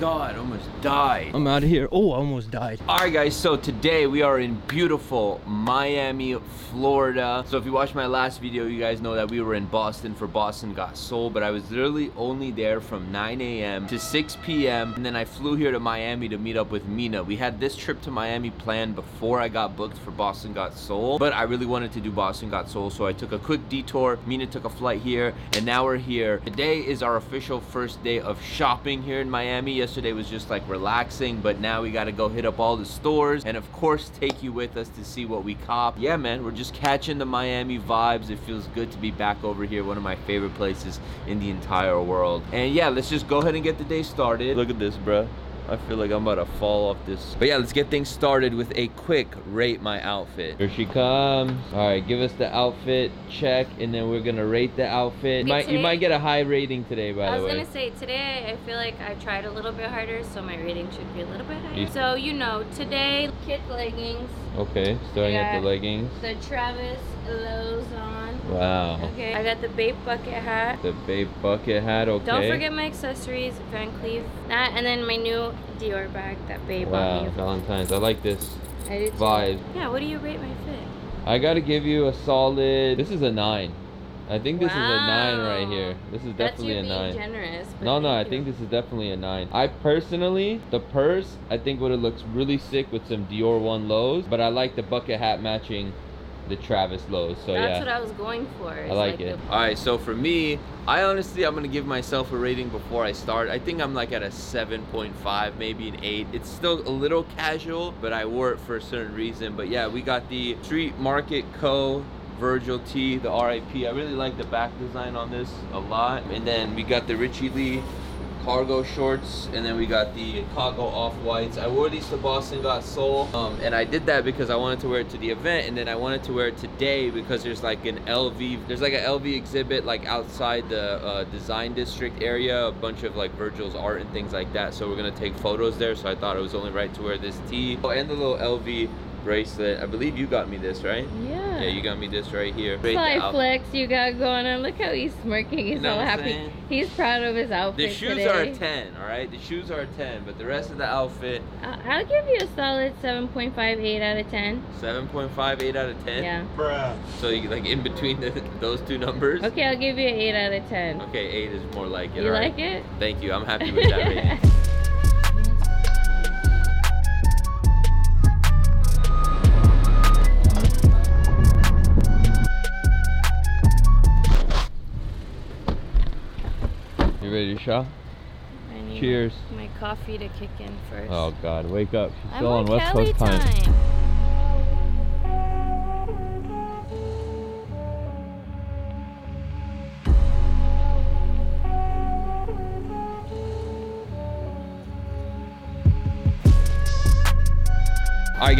god, I almost died. I'm out of here. Oh, I almost died. Alright guys, so today we are in beautiful Miami, Florida. So if you watched my last video, you guys know that we were in Boston for Boston Got Soul, but I was literally only there from 9 a.m. to 6 p.m. And then I flew here to Miami to meet up with Mina. We had this trip to Miami planned before I got booked for Boston Got Soul, but I really wanted to do Boston Got Soul, so I took a quick detour. Mina took a flight here, and now we're here. Today is our official first day of shopping here in Miami. Yesterday was just like relaxing, but now we gotta go hit up all the stores and of course take you with us to see what we cop. Yeah, man, we're just catching the Miami vibes. It feels good to be back over here, one of my favorite places in the entire world. And yeah, let's just go ahead and get the day started. Look at this, bruh. I feel like I'm about to fall off this. But yeah, let's get things started with a quick rate my outfit. Here she comes. All right, give us the outfit check, and then we're gonna rate the outfit. Might, you might get a high rating today, by the way. I was gonna say today I feel like I tried a little bit harder, so my rating should be a little bit higher. So you know, today kid leggings, Okay, starting at got the leggings. the Travis lows on. Wow. Okay, I got the Babe bucket hat. The Babe bucket hat, okay. Don't forget my accessories, Van Cleef. That and then my new Dior bag that Babe Wow, bought me. Valentine's. I like this I did too. vibe. Yeah, what do you rate my fit? I gotta give you a solid. This is a nine. I think this is a nine right here. This is That's definitely you a being nine. generous. but No, no, I think this is definitely a nine. I personally, the purse, I think would have looks really sick with some Dior One lows, but I like the bucket hat matching the Travis lows. So That's yeah. what I was going for. I like, it. All right, so for me, I honestly, I'm gonna give myself a rating before I start. I think I'm like at a 7.5, maybe an 8. It's still a little casual, but I wore it for a certain reason. But yeah, we got the Street Market Co. Virgil T, the RIP. I really like the back design on this a lot. And then we got the Richie Lee cargo shorts and then we got the cargo off-whites. I wore these to boston got soul um, and i did that because i wanted to wear it to the event and then i wanted to wear it today because there's like an lv there's like an lv exhibit like outside the uh, design district area a bunch of like virgil's art and things like that. So we're gonna take photos there. So i thought it was only right to wear this tee oh, and the little lv bracelet. I believe you got me this right? Yeah. Yeah you got me this right here Rate Fly out- flex you got going on. Look how he's smirking. He's Know so happy. saying? He's proud of his outfit. the shoes today. are a 10 all right the shoes are a 10 but the rest of the outfit I- I'll give you a solid 7.58 out of 10. 7.5, 8 out of 10. Yeah. So you like in between the, those two numbers. Okay, I'll give you an 8 out of 10. Okay, eight is more like it. You alright. like it? Thank you. I'm happy with that rating. Ready? I need Cheers. My coffee to kick in first. Oh God, wake up! She's I'm still on West Coast time. time.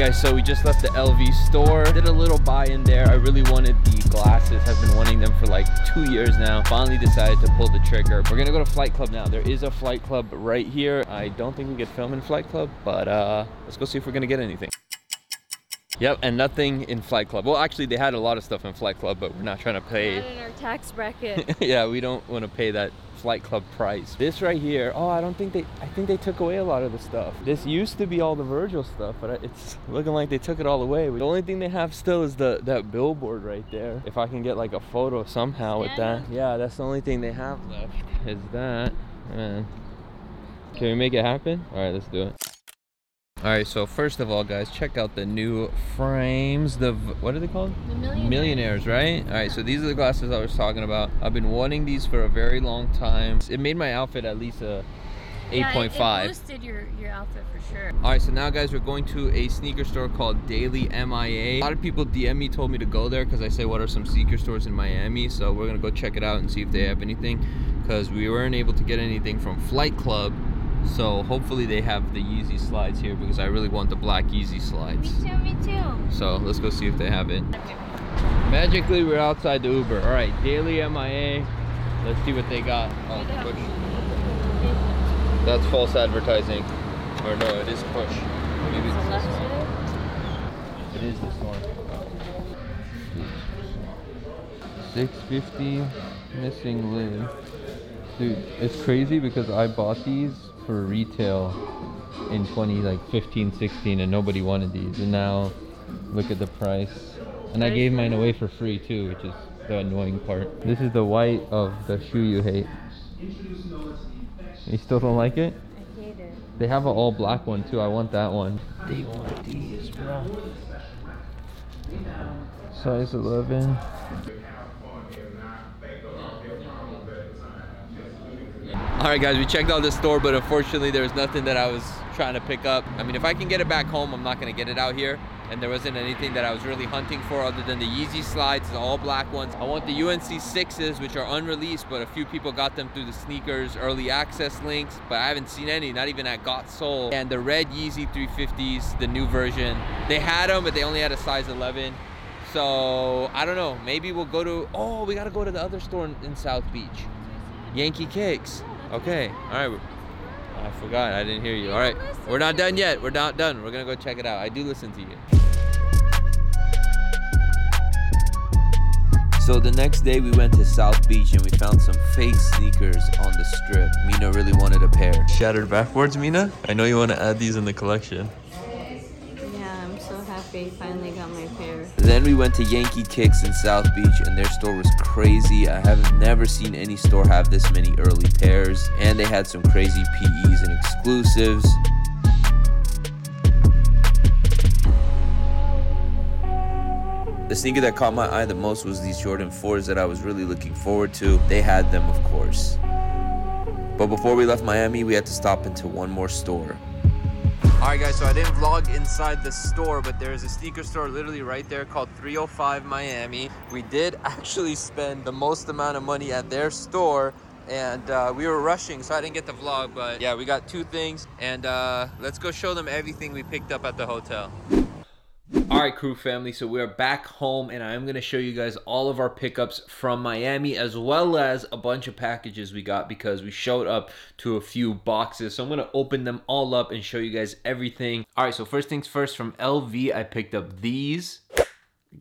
Guys, so we just left the LV store. Did a little buy in there. I really wanted the glasses. I've been wanting them for like two years now. Finally decided to pull the trigger. We're gonna go to Flight Club now. There is a Flight Club right here. I don't think we could film in Flight Club, but uh, let's go see if we're gonna get anything. Yep, and nothing in Flight Club. Well, actually, they had a lot of stuff in Flight Club, but we're not trying to pay. Not in our tax bracket. yeah, we don't want to pay that flight club price. This right here, oh, I don't think they, I think they took away a lot of the stuff. This used to be all the Virgil stuff, but it's looking like they took it all away. The only thing they have still is the that billboard right there. If I can get like a photo somehow with that. Yeah, that's the only thing they have left is that. Man. Can we make it happen? All right, let's do it. All right, so first of all, guys, check out the new frames. The what are they called? The millionaire. Millionaires, right? All right, so these are the glasses I was talking about. I've been wanting these for a very long time. It made my outfit at least a 8.5. Yeah, it- 8.5. It boosted your, your outfit for sure. All right, so now guys, we're going to a sneaker store called Daily MIA. A lot of people DM me, told me to go there because I say what are some sneaker stores in Miami. So we're gonna go check it out and see if they have anything because we weren't able to get anything from Flight Club. So hopefully they have the Yeezy slides here because I really want the black Yeezy Me slides. too, me too. So let's go see if they have it. Magically, we're outside the Uber. All right, Daily MIA. Let's see what they got. Oh, push. That's false advertising. Or no, it is push. Maybe It's it's this one. It is this one. 650 missing lid. Dude, it's crazy because I bought these for retail in 20 like 15, 16, and nobody wanted these. And now, look at the price. And I gave mine away for free too, which is the annoying part. This is the white of the shoe you hate. You still don't like it? I hate it. They have an all black one too. I want that one. They want these, bro. Size 11. All right, guys, we checked out the store, but unfortunately, there was nothing that I was trying to pick up. I mean, if I can get it back home, I'm not gonna get it out here. And there wasn't anything that I was really hunting for other than the Yeezy slides, the all black ones. I want the UNC 6s, which are unreleased, but a few people got them through the sneakers early access links, but I haven't seen any, not even at Got Soul. And the red Yeezy 350s, the new version, they had them, but they only had a size 11. So I don't know. Maybe we'll go to. Oh, we gotta go to the other store in, in South Beach. Yankee Kicks. Okay. All right. I forgot. I didn't hear you. All right. We're not done yet. We're not done. We're gonna go check it out. I do listen to you. So the next day we went to South Beach and we found some fake sneakers on the strip. Mina really wanted a pair. Shattered backboards, Mina? I know you want to add these in the collection. Finally got my pair. Then we went to Yankee Kicks in South Beach and their store was crazy. I have never seen any store have this many early pairs. And they had some crazy PEs and exclusives. The sneaker that caught my eye the most was these Jordan 4s that I was really looking forward to. They had them, of course. But before we left Miami, we had to stop into one more store. Alright guys, so I didn't vlog inside the store, but there's a sneaker store literally right there called 305 Miami. We did actually spend the most amount of money at their store and uh, we were rushing so I didn't get the vlog, but yeah, we got two things and uh, let's go show them everything we picked up at the hotel. All right, crew family. So we're back home, and I'm gonna show you guys all of our pickups from Miami, as well as a bunch of packages we got because we showed up to a few boxes. So I'm gonna open them all up and show you guys everything. All right. So first things first, from LV, I picked up these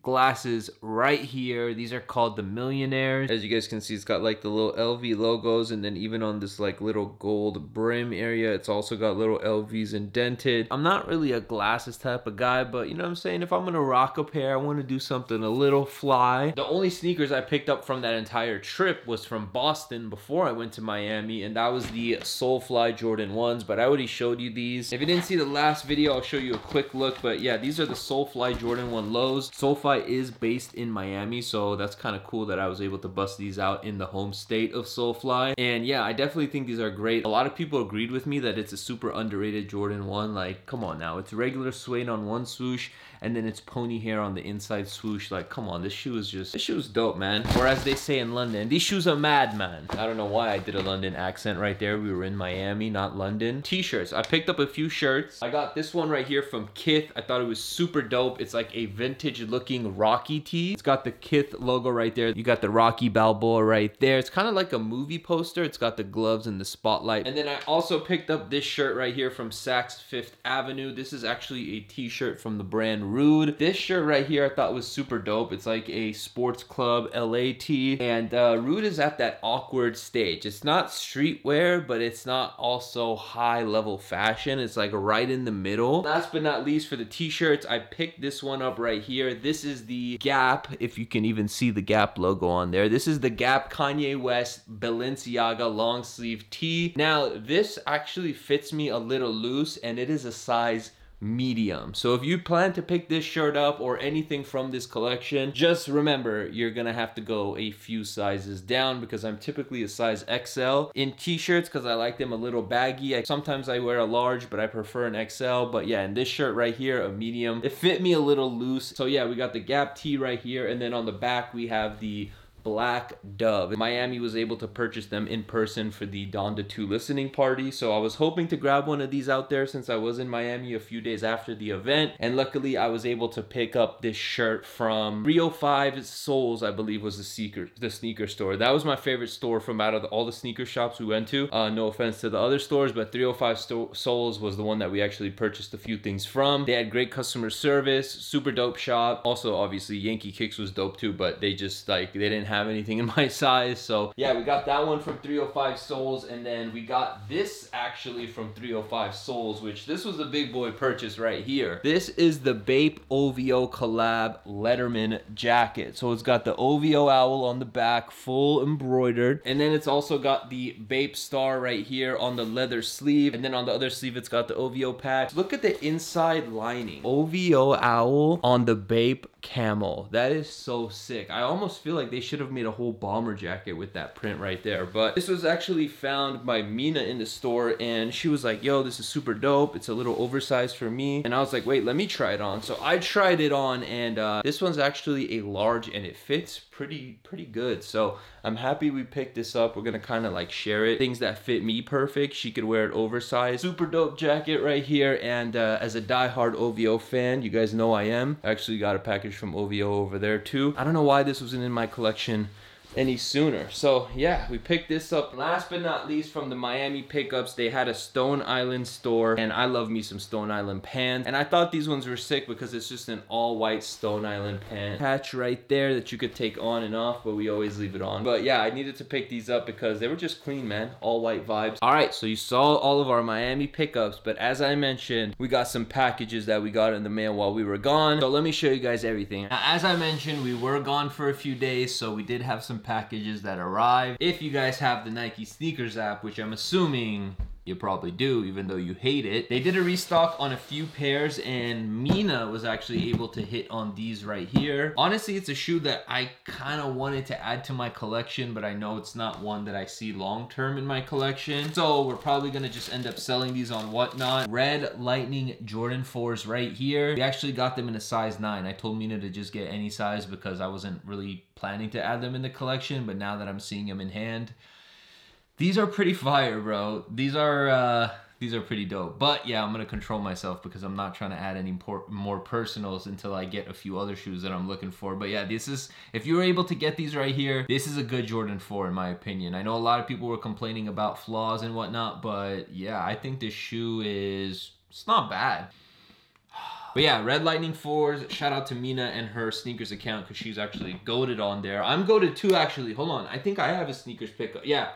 glasses right here. These are called the Millionaires. As you guys can see, it's got like the little LV logos, and then even on this like little gold brim area, it's also got little LVs indented. I'm not really a glasses type of guy, but you know what I'm saying? If I'm gonna rock a pair, I wanna do something a little fly. The only sneakers I picked up from that entire trip was from Boston before I went to Miami, and that was the SoleFly Jordan 1s, but I already showed you these. If you didn't see the last video, I'll show you a quick look, but yeah, these are the SoleFly Jordan 1 lows. SoleFly is based in Miami, so that's kind of cool that I was able to bust these out in the home state of SoleFly. And yeah, I definitely think these are great. A lot of people agreed with me that it's a super underrated Jordan 1. Like, come on now, it's regular suede on one swoosh, and then it's pony hair on the inside swoosh. Like, come on, this shoe is just, this shoe is dope, man. Or as they say in London, these shoes are mad, man. I don't know why I did a London accent right there. We were in Miami, not London. T-shirts, I picked up a few shirts. I got this one right here from Kith. I thought it was super dope. It's like a vintage looking Rocky tee. It's got the Kith logo right there. You got the Rocky Balboa right there. It's kind of like a movie poster. It's got the gloves and the spotlight. And then I also picked up this shirt right here from Saks Fifth Avenue. This is actually a t-shirt from the brand Rhude. This shirt right here I thought was super dope. It's like a sports club LA tee. And uh, Rhude is at that awkward stage. It's not streetwear, but it's not also high level fashion. It's like right in the middle. Last but not least for the t-shirts, I picked this one up right here. This is the Gap, if you can even see the Gap logo on there. This is the Gap Kanye West Balenciaga long sleeve tee. Now, this actually fits me a little loose and it is a size medium. So if you plan to pick this shirt up or anything from this collection, just remember you're gonna have to go a few sizes down because I'm typically a size XL in t-shirts because I like them a little baggy. I, sometimes I wear a large, but I prefer an XL. But yeah, in this shirt right here, a medium, it fit me a little loose. So yeah, we got the Gap tee right here, and then on the back we have the Black Dove. Miami was able to purchase them in person for the Donda 2 listening party, so I was hoping to grab one of these out there since I was in Miami a few days after the event, and luckily I was able to pick up this shirt from 305 Soles, I believe was the sneaker the sneaker store. That was my favorite store from out of the, all the sneaker shops we went to. Uh, no offense to the other stores, but 305 Sto- Soles was the one that we actually purchased a few things from. They had great customer service, super dope shop. Also, obviously Yankee Kicks was dope too, but they just like they didn't have anything in my size. So yeah, we got that one from 305 Soles, and then we got this actually from 305 Soles, which this was a big boy purchase right here. This is the Bape OVO collab Letterman jacket. So it's got the OVO owl on the back, full embroidered, and then it's also got the Bape star right here on the leather sleeve, and then on the other sleeve it's got the OVO patch. Look at the inside lining. OVO owl on the Bape camel. That is so sick. I almost feel like they should have made a whole bomber jacket with that print right there. But this was actually found by Mina in the store and she was like, yo, this is super dope. It's a little oversized for me. And I was like, wait, let me try it on. So I tried it on and uh, this one's actually a large and it fits pretty pretty good. So i'm happy we picked this up. We're gonna kind of like share it. Things that fit me perfect she could wear it oversized. Super dope jacket right here and uh, as a die-hard ovo fan you guys know i am. I actually got a package from ovo over there too. I don't know why this wasn't in my collection any sooner. So yeah, we picked this up. Last but not least from the Miami pickups, they had a Stone Island store and I love me some Stone Island pants. And I thought these ones were sick because it's just an all white Stone Island pant. Patch right there that you could take on and off, but we always leave it on. But yeah, I needed to pick these up because they were just clean, man. All white vibes. All right, so you saw all of our Miami pickups, but as I mentioned, we got some packages that we got in the mail while we were gone. So let me show you guys everything. Now, as I mentioned, we were gone for a few days, so we did have some packages that arrive. If you guys have the Nike sneakers app, which I'm assuming you probably do, even though you hate it. They did a restock on a few pairs and Mina was actually able to hit on these right here. Honestly, it's a shoe that I kind of wanted to add to my collection, but I know it's not one that I see long-term in my collection. So we're probably gonna just end up selling these on Whatnot. Red Lightning Jordan 4s right here. We actually got them in a size 9. I told Mina to just get any size because I wasn't really planning to add them in the collection, but now that I'm seeing them in hand, these are pretty fire, bro. These are uh these are pretty dope. But yeah, I'm gonna control myself because I'm not trying to add any por- more personals until I get a few other shoes that I'm looking for. But yeah, this is if you were able to get these right here, this is a good Jordan 4 in my opinion. I know a lot of people were complaining about flaws and whatnot, but yeah, I think this shoe is it's not bad. But yeah, Red Lightning 4s. Shout out to Mina and her sneakers account because she's actually goaded on there. I'm goaded too, actually. Hold on. I think I have a sneakers pickup. Yeah,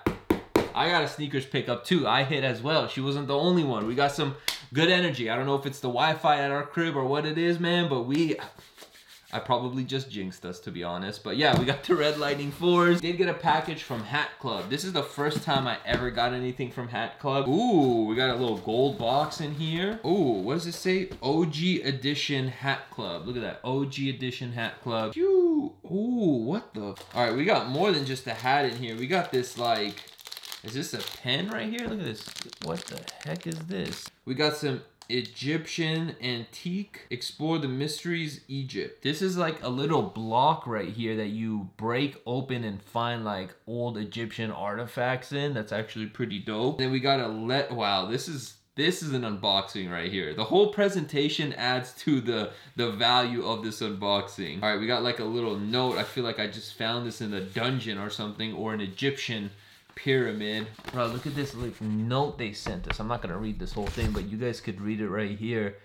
I got a sneakers pickup too. I hit as well. She wasn't the only one. We got some good energy. I don't know if it's the Wi-Fi at our crib or what it is, man, but we I probably just jinxed us to be honest. But yeah, we got the Red Lightning 4s. Did get a package from Hat Club. This is the first time I ever got anything from Hat Club. Ooh, we got a little gold box in here. Ooh, what does it say? OG Edition Hat Club. Look at that. OG Edition Hat Club. Phew. Ooh, what the? All right, we got more than just a hat in here. We got this like, is this a pen right here? Look at this. What the heck is this? We got some Egyptian antique. Explore the mysteries Egypt. This is like a little block right here that you break open and find like old Egyptian artifacts in. That's actually pretty dope. Then we got a let. Wow, this is this is an unboxing right here. The whole presentation adds to the the value of this unboxing. All right, we got like a little note. I feel like I just found this in a dungeon or something or an Egyptian pyramid. Bro, look at this like note they sent us. I'm not gonna read this whole thing, but you guys could read it right here.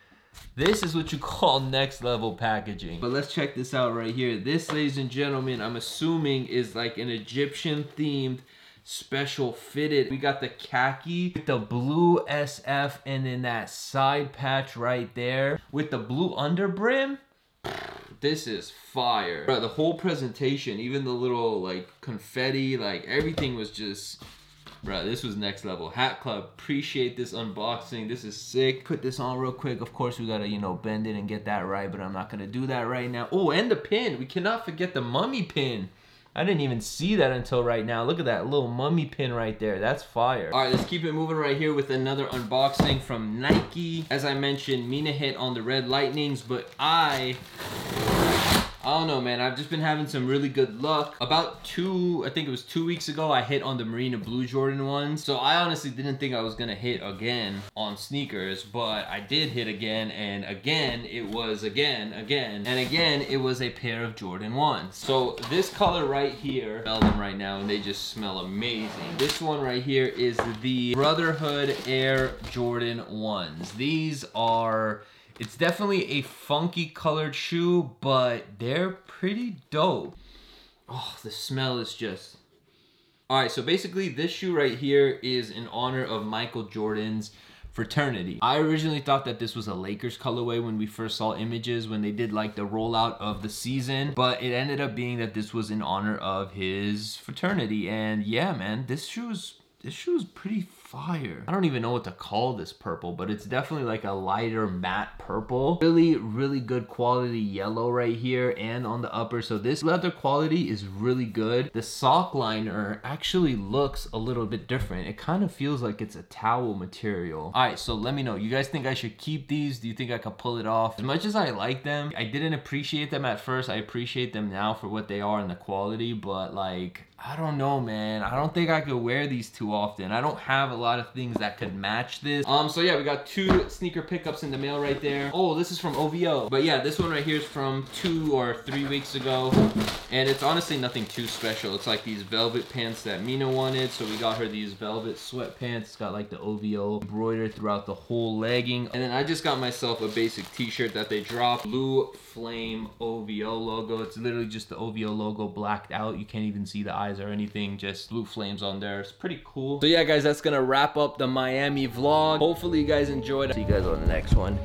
This is what you call next level packaging. But let's check this out right here. This, ladies and gentlemen, I'm assuming is like an Egyptian themed special fitted. We got the khaki with the blue SF and then that side patch right there with the blue under brim. This is fire. Bro, the whole presentation, even the little like confetti, like everything was just Bro, this was next level. Hat Club, appreciate this unboxing. This is sick. Put this on real quick. Of course, we gotta, you know, bend it and get that right, but I'm not gonna do that right now. Oh, and the pin. We cannot forget the mummy pin. I didn't even see that until right now. Look at that little mummy pin right there. That's fire. All right, let's keep it moving right here with another unboxing from Nike. As I mentioned, Mina hit on the Red Lightnings, but I I don't know, man. I've just been having some really good luck. About two, I think it was two weeks ago, I hit on the Marina Blue Jordan ones. So I honestly didn't think I was gonna hit again on sneakers, but I did hit again, and again, it was again, again, and again, it was a pair of Jordan 1s. So this color right here, smell them right now, and they just smell amazing. This one right here is the Brotherhood Air Jordan 1s. These are it's definitely a funky colored shoe, but they're pretty dope. Oh, the smell is just. All right, so basically, this shoe right here is in honor of Michael Jordan's fraternity. I originally thought that this was a Lakers colorway when we first saw images when they did like the rollout of the season, but it ended up being that this was in honor of his fraternity. And yeah, man, this shoe's this shoe's pretty fire. I don't even know what to call this purple, but it's definitely like a lighter matte purple. Really, really good quality yellow right here and on the upper. So this leather quality is really good. The sock liner actually looks a little bit different. It kind of feels like it's a towel material. All right, so let me know. You guys think I should keep these? Do you think I could pull it off? As much as I like them, I didn't appreciate them at first. I appreciate them now for what they are and the quality, but like, I don't know, man. I don't think I could wear these too often. I don't have a lot of things that could match this. Um, so yeah, we got two sneaker pickups in the mail right there. Oh, this is from OVO. But yeah, this one right here is from two or three weeks ago. And it's honestly nothing too special. It's like these velvet pants that Mina wanted. So we got her these velvet sweatpants. It's got like the OVO embroidered throughout the whole legging. And then I just got myself a basic t-shirt that they dropped. Blue Flame OVO logo. It's literally just the OVO logo blacked out. You can't even see the eyes or anything, just blue flames on there. It's pretty cool. So yeah, guys, that's gonna wrap up the Miami vlog. Hopefully you guys enjoyed. See you guys on the next one.